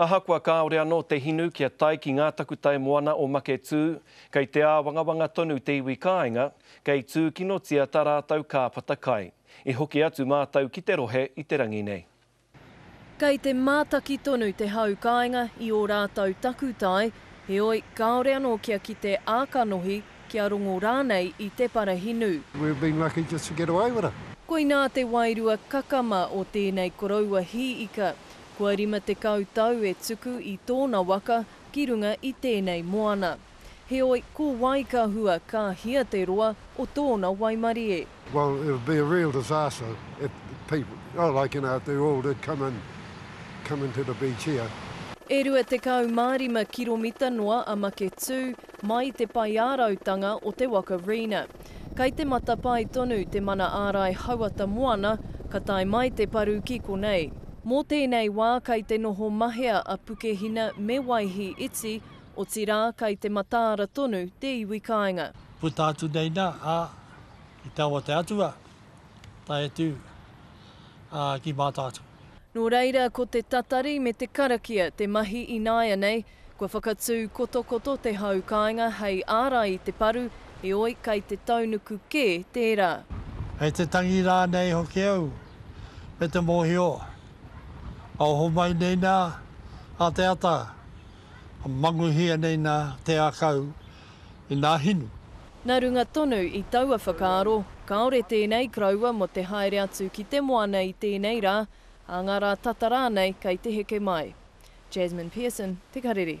Ahakoa kāore anō te hinu kia tae ki ngā takutai moana o Maketū, kei te āwangawanga tonu te iwi kāinga, kei tūkinotia tā rātou kāpata kai. I hoki atu mātou ki te rohe i te rangi nei. Kei te mātaki tonu te hau kāinga i ō rātou takutai, heoi, kāore anō kia kite ā kanohi, kia rongo rānei i te para hinu. We've been lucky just to get away with it. Koinā te wairua kakama o tēnei koroua hī ika, Kua rima tekau tau e tuku i tōna waka ki runga i tēnei moana. Heoi, ko wai ka hua, ka hia te roa o tōna waimarie? Well it'll be a real disaster if people, oh like you know if they're all to come in, come into the beach here. E rua tekau mā rima kiromita noa a Maketū mai i te Paeārautanga o Te Waka Reina. Kai te matapae tonu te mana ārai hauata moana, ka tae mai te paru ki konei. Mō tēnei wā kai te noho mahea a Pukehina me Waihī iti, otirā kai te mataara tonu te iwi kāinga. Puta atu nei nā, ā, ki te awa te Atua, tae atu, ā, ki Mātātu. Nō reira ko te tatari me te karakia te mahi ināianei, Kua whakatū kotokoto te hau kāinga hei ārai i te paru, heoi kai te taunuku kē tērā. Kei te tangi rānei hoki au me te mōhio, ka oho mai nei nā a te ata, ka manguhia nei nā te akau i nā hinu. Nā runga tonu i taua whakaaro, kāore tēnei karaua mō te haere atu ki te moana i tēnei rā, Ā ngā rā tata rānei kei te heke mai. Jasmine Pearson, Te Karere.